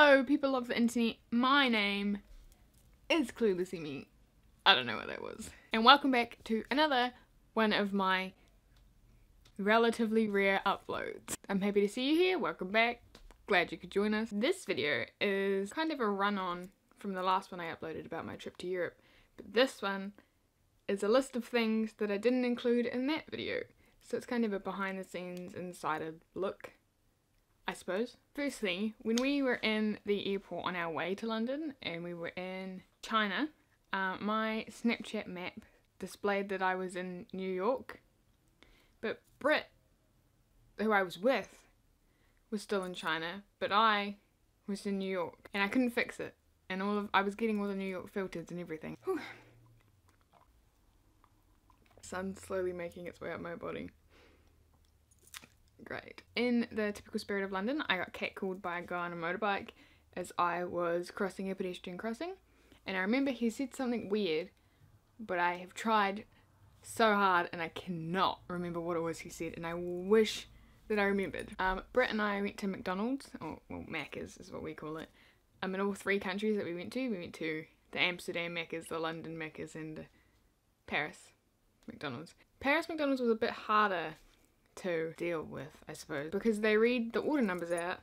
Hello, people of the internet. My name is Clueless Me. I don't know what that was. And welcome back to another one of my relatively rare uploads. I'm happy to see you here. Welcome back. Glad you could join us. This video is kind of a run on from the last one I uploaded about my trip to Europe. But this one is a list of things that I didn't include in that video. So it's kind of a behind the scenes insider look I suppose. Firstly, when we were in the airport on our way to London and we were in China, uh, my Snapchat map displayed that I was in New York, but Britt, who I was with, was still in China, but I was in New York and I couldn't fix it. And all of I was getting all the New York filters and everything. Whew. Sun slowly making its way up my body. Great. In the typical spirit of London, I got catcalled by a guy on a motorbike as I was crossing a pedestrian crossing. And I remember he said something weird, but I have tried so hard and I cannot remember what it was he said. And I wish that I remembered. Um, Brit and I went to McDonald's, or well, Macca's is what we call it. Um, in all three countries that we went to, we went to the Amsterdam Macca's, the London Macca's, and Paris McDonald's. Paris McDonald's was a bit harder to deal with, I suppose, because they read the order numbers out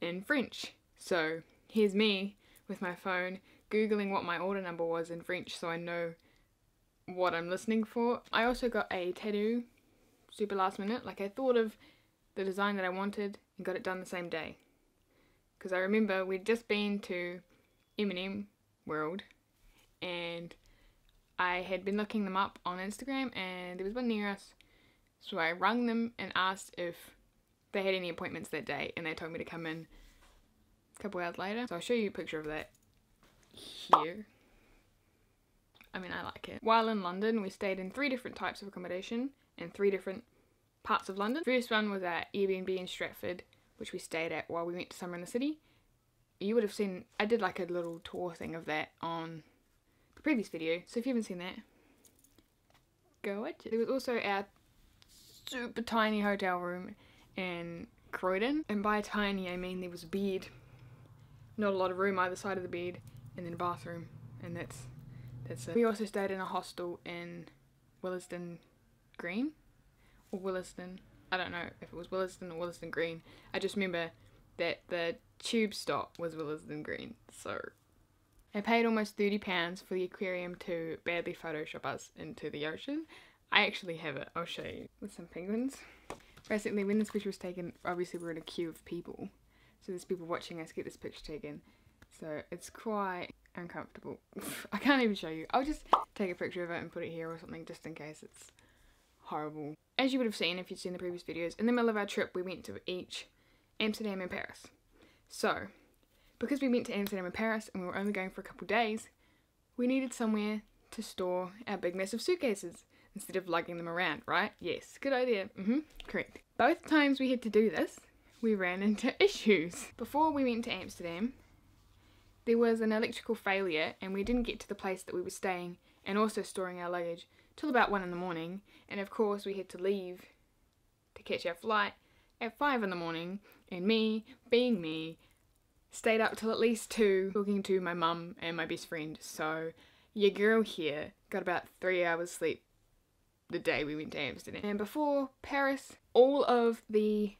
in French. So here's me with my phone googling what my order number was in French so I know what I'm listening for. I also got a tattoo super last minute. Like I thought of the design that I wanted and got it done the same day. Because I remember we'd just been to M&M World and I had been looking them up on Instagram and there was one near us so I rang them and asked if they had any appointments that day, and they told me to come in a couple hours later. So I'll show you a picture of that here. I mean, I like it. While in London, we stayed in three different types of accommodation in three different parts of London. First one was at Airbnb in Stratford, which we stayed at while we went to summer in the city. You would have seen, I did like a little tour thing of that on the previous video, so if you haven't seen that, go watch it. There was also our super tiny hotel room in Croydon. And by tiny, I mean there was a bed, not a lot of room either side of the bed, and then a bathroom. And that's that's it. We also stayed in a hostel in Willesden Green or Williston. I don't know if it was Williston or Willesden Green. I just remember that the tube stop was Willesden Green. So I paid almost £30 for the aquarium to badly Photoshop us into the ocean. I actually have it. I'll show you. With some penguins. Basically, when this picture was taken, obviously we're in a queue of people. So there's people watching us get this picture taken. So it's quite uncomfortable. I can't even show you. I'll just take a picture of it and put it here or something just in case it's horrible. As you would have seen if you'd seen the previous videos, in the middle of our trip we went to each Amsterdam and Paris. So, because we went to Amsterdam and Paris and we were only going for a couple days, we needed somewhere to store our big massive suitcases instead of lugging them around, right? Yes, good idea. Mm-hmm, correct. Both times we had to do this, we ran into issues. Before we went to Amsterdam, there was an electrical failure and we didn't get to the place that we were staying and also storing our luggage till about 1 in the morning. And of course, we had to leave to catch our flight at 5 in the morning. And me, being me, stayed up till at least 2 talking to my mum and my best friend. So, your girl here got about 3 hours sleep the day we went to Amsterdam. And before Paris, all of the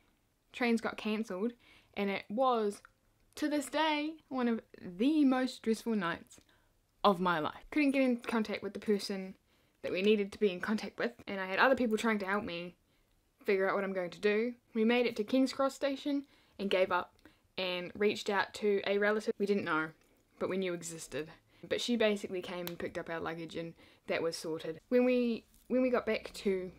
trains got cancelled, and it was, to this day, one of the most stressful nights of my life. Couldn't get in contact with the person that we needed to be in contact with, and I had other people trying to help me figure out what I'm going to do. We made it to King's Cross station and gave up and reached out to a relative we didn't know, but we knew existed. But she basically came and picked up our luggage and that was sorted. When we when we got back to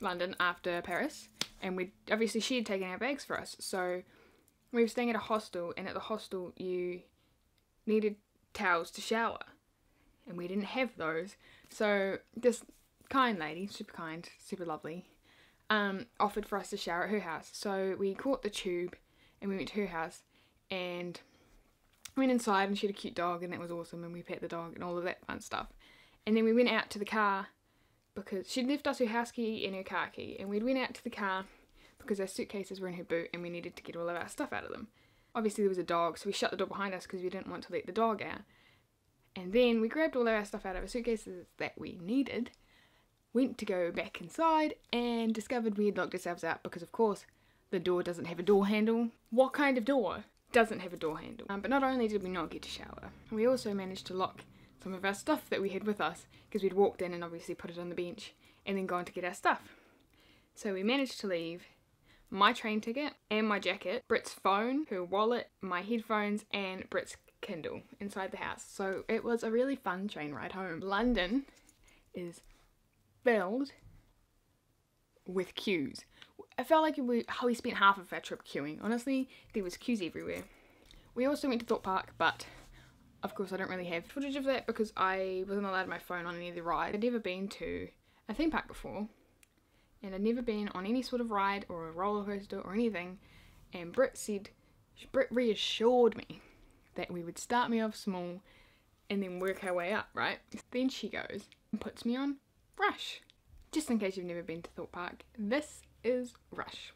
London after Paris, and we obviously she had taken our bags for us, so we were staying at a hostel, and at the hostel you needed towels to shower, and we didn't have those. So this kind lady, super kind, super lovely, um, offered for us to shower at her house. So we caught the tube, and we went to her house, and went inside, and she had a cute dog, and that was awesome, and we pet the dog and all of that fun stuff. And then we went out to the car because she'd left us her house key and her car key. And we'd went out to the car because our suitcases were in her boot and we needed to get all of our stuff out of them. Obviously, there was a dog, so we shut the door behind us because we didn't want to let the dog out. And then we grabbed all of our stuff out of our suitcases that we needed, went to go back inside, and discovered we had locked ourselves out because, of course, the door doesn't have a door handle. What kind of door doesn't have a door handle? Um, but not only did we not get to shower, we also managed to lock some of our stuff that we had with us because we'd walked in and obviously put it on the bench and then gone to get our stuff. So we managed to leave my train ticket and my jacket, Brit's phone, her wallet, my headphones, and Brit's Kindle inside the house. So it was a really fun train ride home. London is filled with queues. I felt like we, how we spent half of our trip queuing. Honestly, there was queues everywhere. We also went to Thorpe Park, but of course I don't really have footage of that because I wasn't allowed my phone on any of the rides. I'd never been to a theme park before, and I'd never been on any sort of ride or a roller coaster or anything. And Brit said, Brit reassured me that we would start me off small and then work our way up, right? Then she goes and puts me on Rush. Just in case you've never been to Thorpe Park, this is Rush.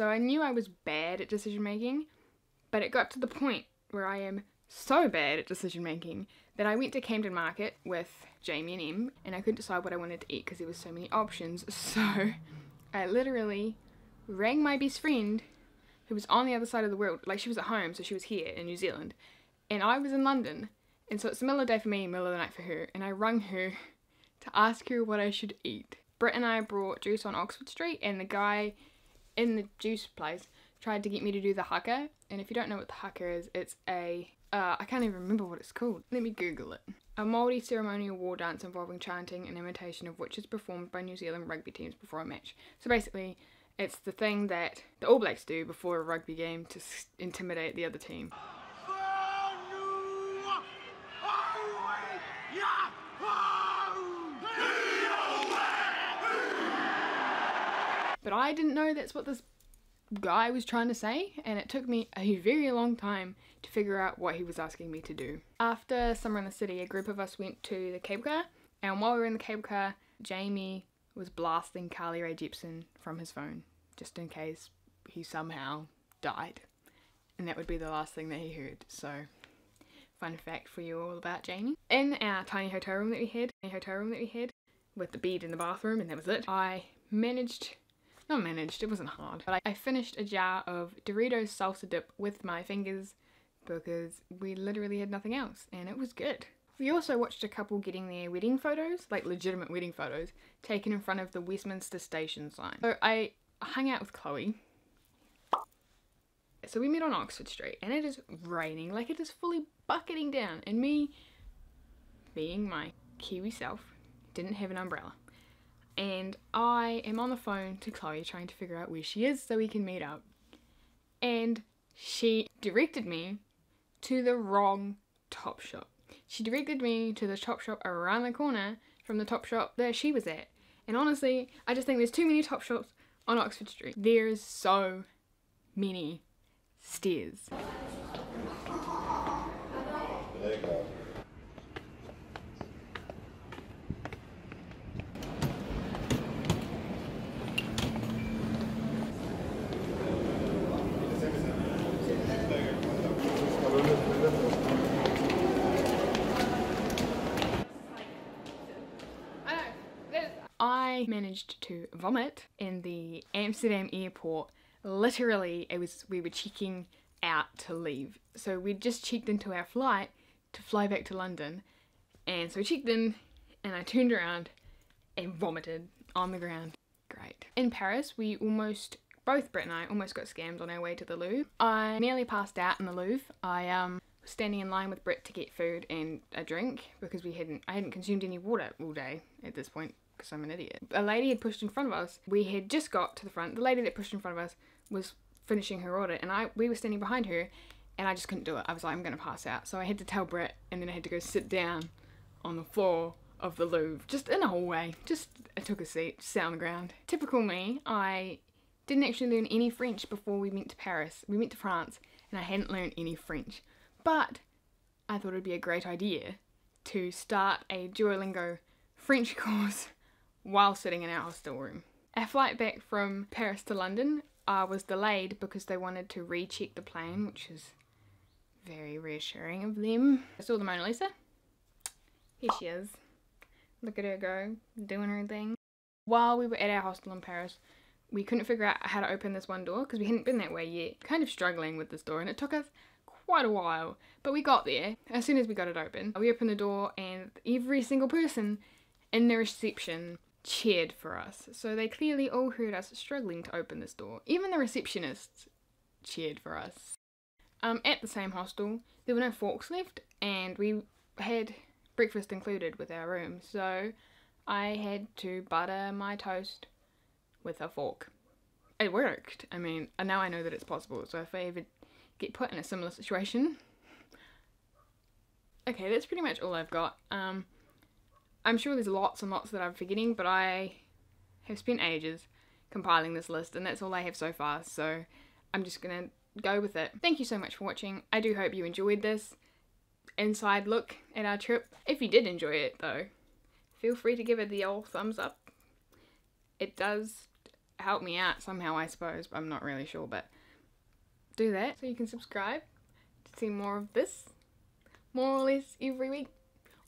So I knew I was bad at decision making, but it got to the point where I am so bad at decision making that I went to Camden Market with Jamie and Em and I couldn't decide what I wanted to eat because there was so many options. So I literally rang my best friend who was on the other side of the world. Like she was at home, so she was here in New Zealand. And I was in London. And so it's the middle of the day for me, middle of the night for her. And I rung her to ask her what I should eat. Brit and I brought juice on Oxford Street and the guy in the juice place tried to get me to do the haka. And if you don't know what the haka is, it's a uh, I can't even remember what it's called. Let me Google it. A Māori ceremonial war dance involving chanting and imitation of which is performed by New Zealand rugby teams before a match. So basically, it's the thing that the All Blacks do before a rugby game to intimidate the other team. But I didn't know that's what this guy was trying to say, and it took me a very long time to figure out what he was asking me to do. After Summer in the City, a group of us went to the cable car, and while we were in the cable car, Jamie was blasting Carly Rae Jepsen from his phone, just in case he somehow died. And that would be the last thing that he heard, so fun fact for you all about Jamie. In our tiny hotel room that we had, hotel room that we had, with the bed in the bathroom, and that was it, I managed not managed, it wasn't hard. But I, I finished a jar of Doritos salsa dip with my fingers because we literally had nothing else and it was good. We also watched a couple getting their wedding photos, like legitimate wedding photos, taken in front of the Westminster station sign. So I hung out with Chloe. So we met on Oxford Street and it is raining, like it is fully bucketing down and me, being my Kiwi self, didn't have an umbrella and I am on the phone to Chloe trying to figure out where she is so we can meet up. And she directed me to the wrong Topshop. She directed me to the Topshop around the corner from the Topshop that she was at. And honestly, I just think there's too many Topshops on Oxford Street. There's so many stairs. Managed to vomit in the Amsterdam airport. Literally, it was we were checking out to leave. So we just checked into our flight to fly back to London. And so we checked in and I turned around and vomited on the ground. Great. In Paris, we almost both Brit and I almost got scammed on our way to the Louvre. I nearly passed out in the Louvre. I um was standing in line with Brit to get food and a drink because we hadn't I hadn't consumed any water all day at this point because I'm an idiot. A lady had pushed in front of us. We had just got to the front. The lady that pushed in front of us was finishing her order, and I we were standing behind her, and I just couldn't do it. I was like, I'm gonna pass out. So I had to tell Brit, and then I had to go sit down on the floor of the Louvre, just in a hallway. Just I took a seat, sat on the ground. Typical me. I didn't actually learn any French before we went to Paris. We went to France, and I hadn't learned any French. But I thought it'd be a great idea to start a Duolingo French course while sitting in our hostel room. Our flight back from Paris to London uh, was delayed because they wanted to recheck the plane, which is very reassuring of them. I saw the Mona Lisa. Here she is. Look at her go, doing her thing. While we were at our hostel in Paris, we couldn't figure out how to open this one door because we hadn't been that way yet. Kind of struggling with this door, and it took us quite a while, but we got there. As soon as we got it open, we opened the door, and every single person in the reception cheered for us. So they clearly all heard us struggling to open this door. Even the receptionists cheered for us. Um, at the same hostel, there were no forks left, and we had breakfast included with our room, so I had to butter my toast with a fork. It worked. I mean, and now I know that it's possible, so if I ever get put in a similar situation. Okay, that's pretty much all I've got. Um, I'm sure there's lots and lots that I'm forgetting, but I have spent ages compiling this list, and that's all I have so far, so I'm just gonna go with it. Thank you so much for watching. I do hope you enjoyed this inside look at our trip. If you did enjoy it, though, feel free to give it the old thumbs up. It does help me out somehow, I suppose, I'm not really sure, but do that so you can subscribe to see more of this more or less every week.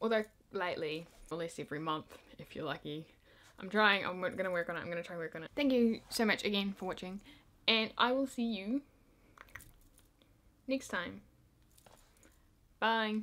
Although lately, or less every month if you're lucky. I'm trying, I'm gonna work on it, I'm gonna try and work on it. Thank you so much again for watching, and I will see you next time. Bye.